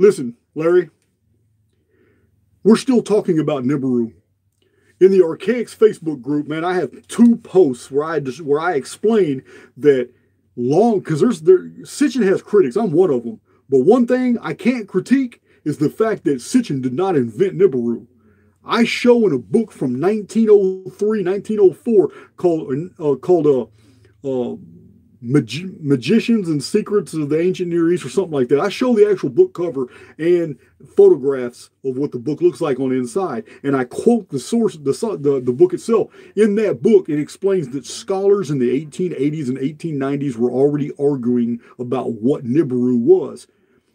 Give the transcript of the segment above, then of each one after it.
Listen, Larry, we're still talking about Nibiru. In the Archaix Facebook group, man, I have two posts where I just where I explain that long because there's there Sitchin has critics. I'm one of them. But one thing I can't critique is the fact that Sitchin did not invent Nibiru. I show in a book from 1903, 1904 called uh, called uh, uh, Mag- Magicians and Secrets of the Ancient Near East or something like that. I show the actual book cover and photographs of what the book looks like on the inside, and I quote the source, the the, the book itself. In that book, it explains that scholars in the 1880s and 1890s were already arguing about what Nibiru was.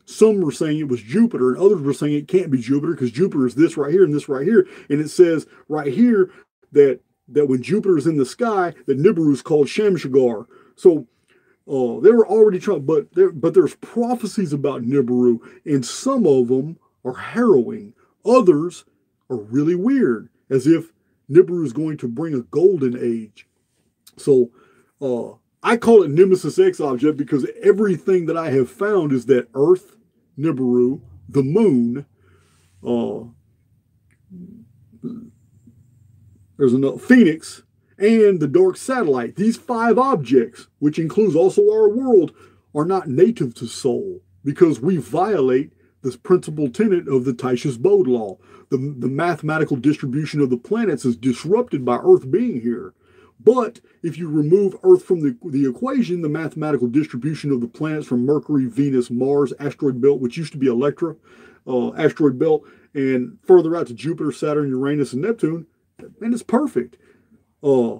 Some were saying it was Jupiter, and others were saying it can't be Jupiter because Jupiter is this right here and this right here. And it says right here that that when Jupiter is in the sky, that Nibiru is called Shamshgar. So uh, they were already trying, but there, but there's prophecies about Nibiru, and some of them are harrowing. Others are really weird, as if Nibiru is going to bring a golden age. So uh, I call it Nemesis X object because everything that I have found is that Earth Nibiru, the moon, uh, there's another Phoenix, and the dark satellite. These five objects, which includes also our world, are not native to Sol because we violate this principal tenet of the Titius-Bode law. The, the mathematical distribution of the planets is disrupted by Earth being here. But if you remove Earth from the, the equation, the mathematical distribution of the planets from Mercury, Venus, Mars, asteroid belt, which used to be Electra, uh, asteroid belt, and further out to Jupiter, Saturn, Uranus, and Neptune, and it's perfect. Uh,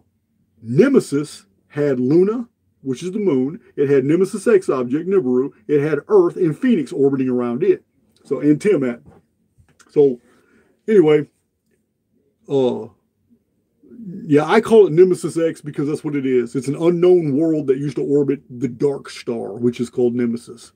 Nemesis had Luna, which is the moon. It had Nemesis X object, Nibiru. It had Earth and Phoenix orbiting around it. So, and Tiamat. So, anyway, uh, yeah, I call it Nemesis X because that's what it is. It's an unknown world that used to orbit the dark star, which is called Nemesis.